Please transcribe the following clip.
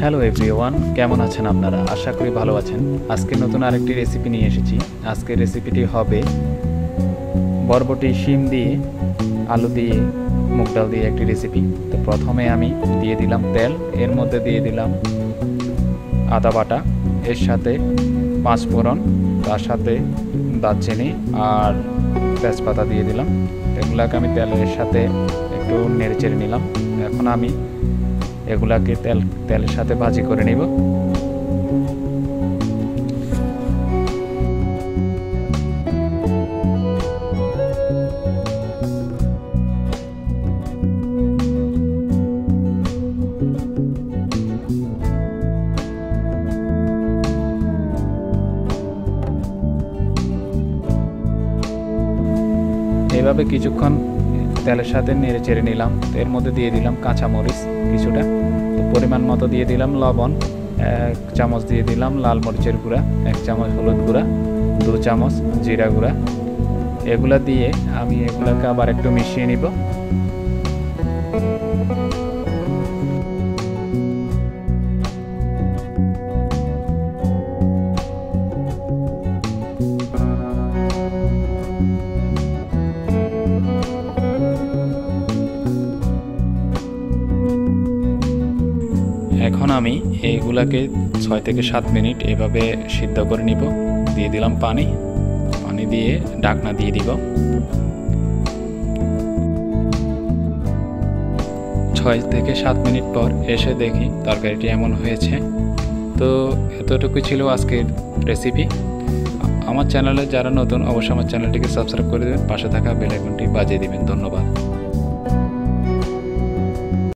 Hello everyone কেমন আছেন আপনারা? আশা করি ভালো আছেন। আজকে নতুন আরেকটি রেসিপি নিয়ে এসেছি। আজকের রেসিপিটি হবে বরবটি, শিম দিয়ে, আলু দিয়ে, মুগ ডাল দিয়ে একটি রেসিপি তো প্রথমে আমি দিয়ে দিলাম তেল। এর মধ্যে দিয়ে দিলাম আদা বাটা। এর সাথে পাঁচ ফোড়ন তার সাথে দারচিনি আর তেজপাতা দিয়ে দিলাম। এগুলাকে আমি তেলের সাথে একটু নেড়ে চেড়ে নিলাম। এখন আমি এগুলাকে তেল তেলের সাথে ভাজি করে নিব। এভাবে কিছুক্ষণ তেলের সাথে নেড়ে চেড়ে নিলাম। এর মধ্যে দিয়ে দিলাম কাঁচামরিচ কিছুটা। তো পরিমাণ মতো দিয়ে দিলাম লবণ, এক চামচ দিয়ে দিলাম লাল মরিচের গুঁড়া, এক চামচ হলুদ গুঁড়া, দু চামচ জিরা গুঁড়া। এগুলা দিয়ে আমি এগুলোকে আবার একটু মিশিয়ে নিব। এখন আমি এইগুলাকে ছয় থেকে সাত মিনিট এভাবে সিদ্ধ করে নিব। দিয়ে দিলাম পানি। পানি দিয়ে ডাকনা দিয়ে দিব। ছয় থেকে সাত মিনিট পর এসে দেখি তরকারিটি এমন হয়েছে। তো এতটুকুই ছিল আজকের রেসিপি আমার চ্যানেলে যারা নতুন, অবশ্যই আমার চ্যানেলটিকে সাবস্ক্রাইব করে দেবেন। পাশে থাকা বেল আইকনটি বাজিয়ে দিবেন। ধন্যবাদ।